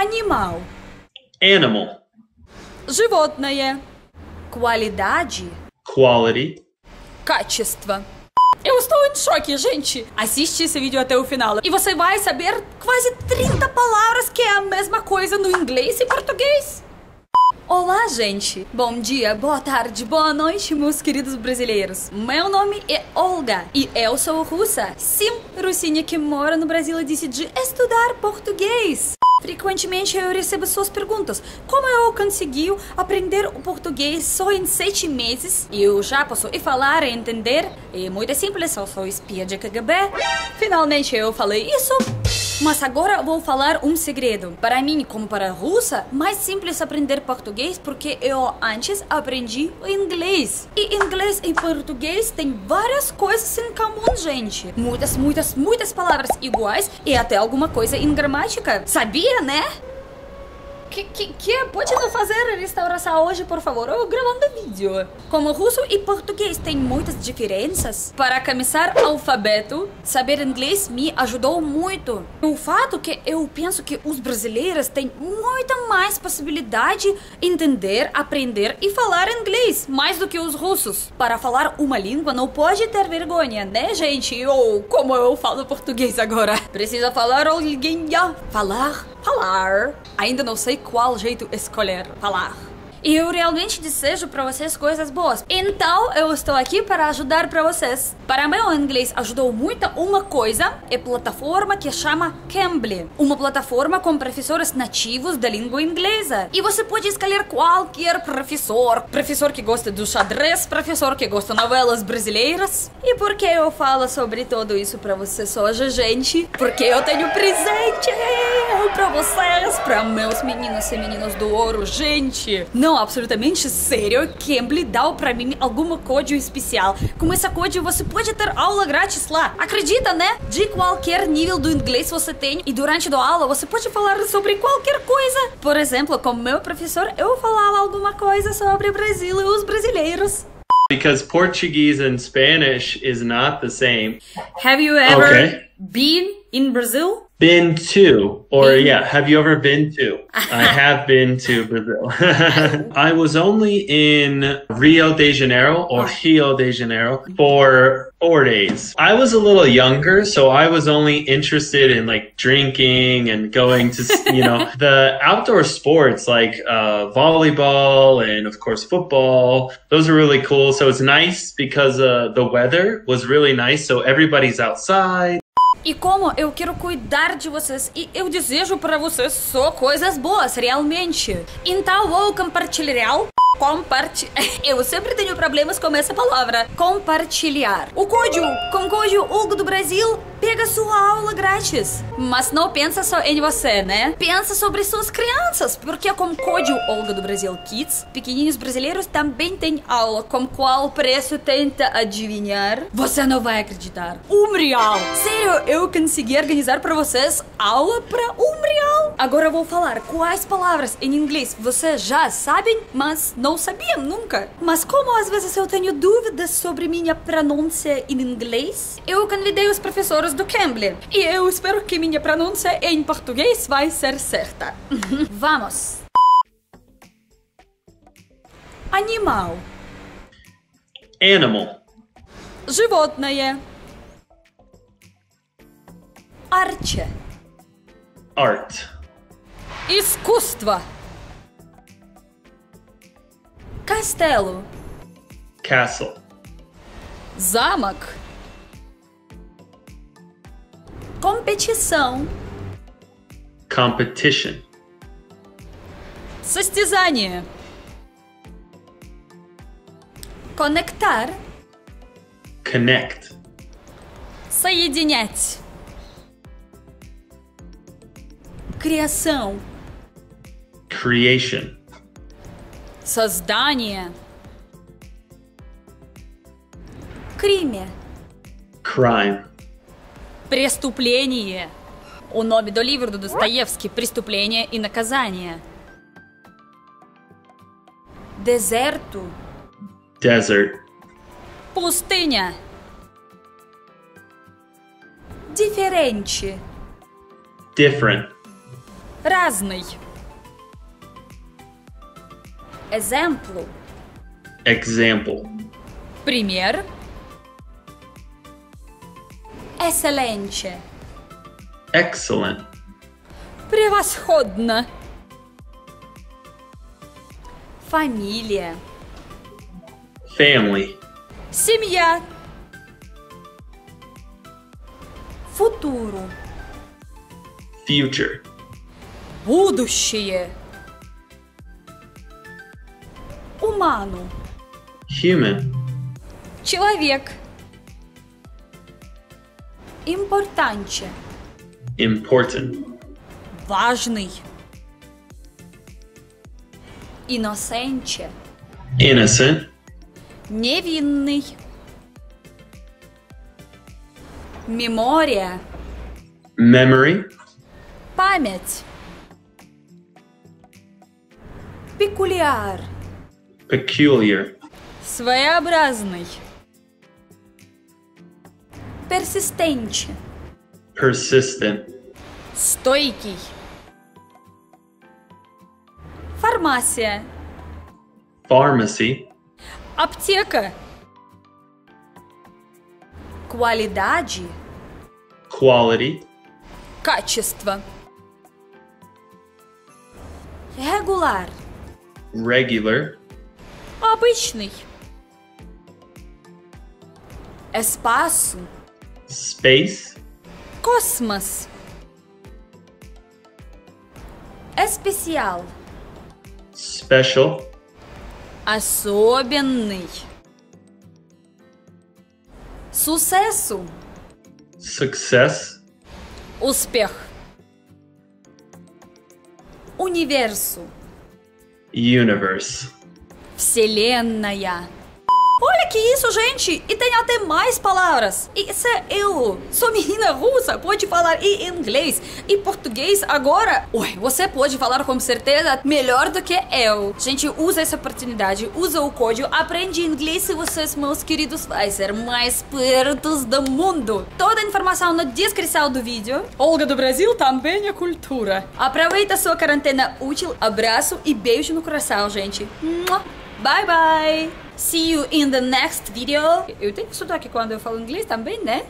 Animal. Animal. Животное. Qualidade. Quality. Качество. Eu estou em choque, gente. Assiste esse vídeo até o final e você vai saber quase 30 palavras que é a mesma coisa no inglês e português. Olá, gente! Bom dia, boa tarde, boa noite, meus queridos brasileiros. Meu nome é Olga e eu sou russa. Sim, russinha que mora no Brasil e decidi estudar português. Frequentemente eu recebo suas perguntas. Como eu consegui aprender o português só em sete meses? Eu já posso falar e entender? É muito simples, eu sou espia de KGB. Finalmente eu falei isso. Mas agora vou falar um segredo. Para mim, como para a russa, mais simples aprender português porque eu antes aprendi inglês. E inglês e português tem várias coisas em comum, gente. Muitas, muitas, muitas palavras iguais e até alguma coisa em gramática. Sabia, né? Que, que, que? Pode não fazer restauração hoje, por favor? Eu gravando vídeo. Como russo e português têm muitas diferenças, para começar alfabeto, saber inglês me ajudou muito. O fato que eu penso que os brasileiros têm muita mais possibilidade de entender, aprender e falar inglês, mais do que os russos. Para falar uma língua não pode ter vergonha, né, gente? Ou como eu falo português agora. Precisa falar alguém falar falar. Ainda não sei qual jeito escolher falar. E eu realmente desejo para vocês coisas boas. Então, eu estou aqui para ajudar para vocês. Para meu inglês ajudou muito uma coisa, é plataforma que chama Cambly. Uma plataforma com professores nativos da língua inglesa. E você pode escolher qualquer professor. Professor que gosta do xadrez, professor que gosta de novelas brasileiras. E por que eu falo sobre tudo isso para vocês hoje, gente? Porque eu tenho presente para vocês, para meus meninos e meninas do ouro, gente. Não não, absolutamente sério, Cambly dá pra mim alguma código especial. Com essa código você pode ter aula grátis lá. Acredita, né? De qualquer nível do inglês você tem e durante a aula você pode falar sobre qualquer coisa. Por exemplo, com meu professor, eu falava alguma coisa sobre o Brasil e os brasileiros. Because Portuguese and Spanish is not the same. Have you ever Okay. been in Brazil? Been to, or yeah, have you ever been to? I have been to Brazil. I was only in Rio de Janeiro or Rio de Janeiro for four days. I was a little younger, so I was only interested in like drinking and going to, you know, the outdoor sports like uh, volleyball and of course football. Those are really cool. So it's nice because uh, the weather was really nice. So everybody's outside. E como eu quero cuidar de vocês e eu desejo para vocês só coisas boas, realmente. Então vou compartilhar. Comparti... Eu sempre tenho problemas com essa palavra. Compartilhar. O código, com código Hugo do Brasil, pega sua aula grátis. Mas não pensa só em você, né? Pensa sobre suas crianças, porque com código Olga do Brasil Kids, pequeninos brasileiros também têm aula. Com qual preço tenta adivinhar? Você não vai acreditar. Um real. Sério, eu consegui organizar para vocês aula para um real. Agora vou falar quais palavras em inglês vocês já sabem, mas não sabiam nunca. Mas como às vezes eu tenho dúvidas sobre minha pronúncia em inglês, eu convidei os professores do Cambly. E eu espero que minha pronúncia em português vai ser certa. Vamos! Animal. Animal. Животное. Arte. Art. Искусство. Castelo. Castle. Замок. Competição. Competition. Состязание. Коннектар. Connect. Соединять. Criação. Creation. Создание. Crime. Crime. Преступление. У Ноби до Ливерду Достоевский «Преступление и наказание». Дезерту. Desert. Пустыня. Дифференчи. Different. Разный. Example. Example. Пример. Excelente. Excellent. Превосходно. Família. Family. Семья. Futuro. Future. Будущее. Humano. Human. Человек. Importante. Important. Важный. Inocente. Innocent. Невинный. Memória. Memory. Память. Пекулиар. Peculiar. Своеобразный. Persistente. Persistent. Стойкий. Фармасия. Pharmacy. Аптека. Qualidade. Quality. Качество. Regular. Regular. Обычный. Espaço. Space. Космос. Especial. Special. Особенный. Sucesso. Success. Успех. Универсу. Universe. Vселенная. Que isso, gente! E tem até mais palavras. Isso é eu. Sou menina russa, pode falar em inglês e português agora. Ué, você pode falar com certeza melhor do que eu. Gente, usa essa oportunidade, usa o código, aprende inglês e vocês, meus queridos, vai ser mais pertos do mundo. Toda a informação na descrição do vídeo. Olga do Brasil também é cultura. Aproveita sua quarentena útil. Abraço e beijo no coração, gente. Bye bye! See you in the next video. Eu tenho que estudar aqui quando eu falo inglês também, né?